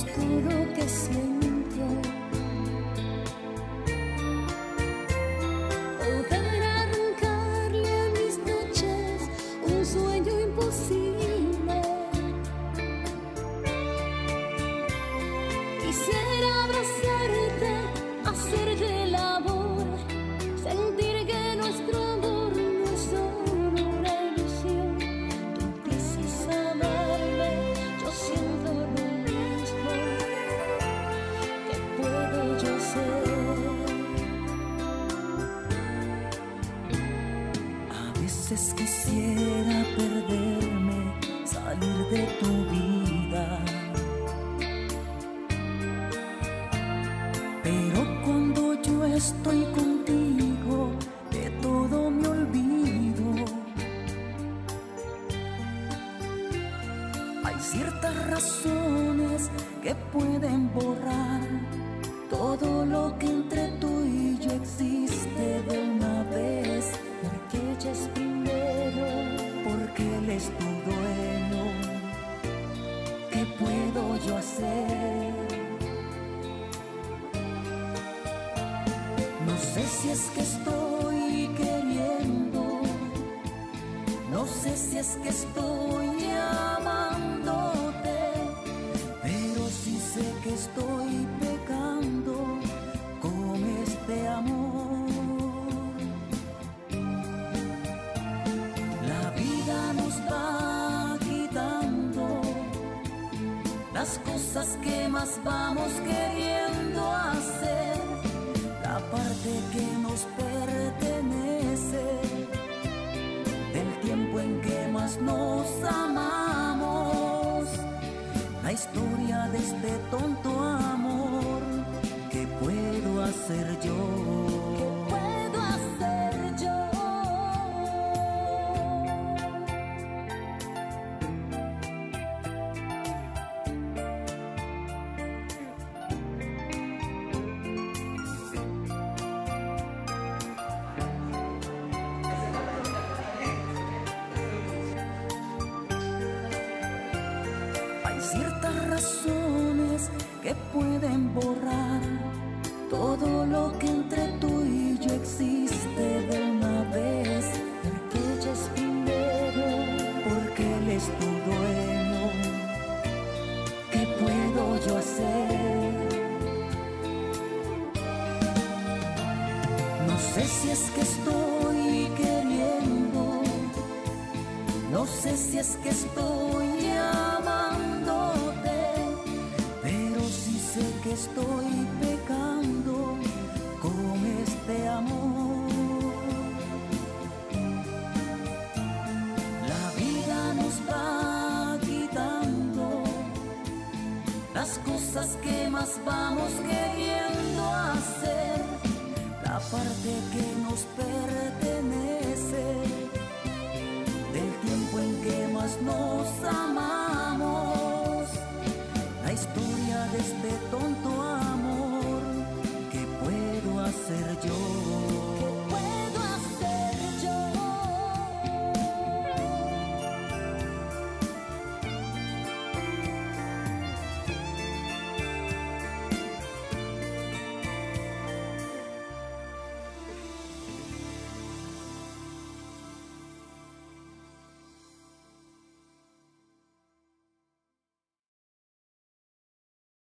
todo que siento. Poder arrancarle a mis noches un sueño imposible. Quisiera abrazarte, hacerte el amor, sentir quisiera perderme, salir de tu vida. Pero cuando yo estoy contigo, de todo me olvido. Hay ciertas razones que pueden borrar No sé si es que estoy queriendo, no sé si es que estoy amándote, pero sí sé que estoy pecando las cosas que más vamos queriendo hacer, la parte que nos pertenece, del tiempo en que más nos amamos, la historia de este tonto amor, ¿qué puedo hacer yo? Ciertas razones que pueden borrar todo lo que entre tú y yo existe de una vez. Porque ella es primero. Porque Él es tu dueño. ¿Qué puedo yo hacer? No sé si es que estoy queriendo. No sé si es que estoy estoy pecando con este amor. La vida nos va quitando las cosas que más vamos queriendo hacer, la parte que nos pertenece del tiempo en que más nos amamos.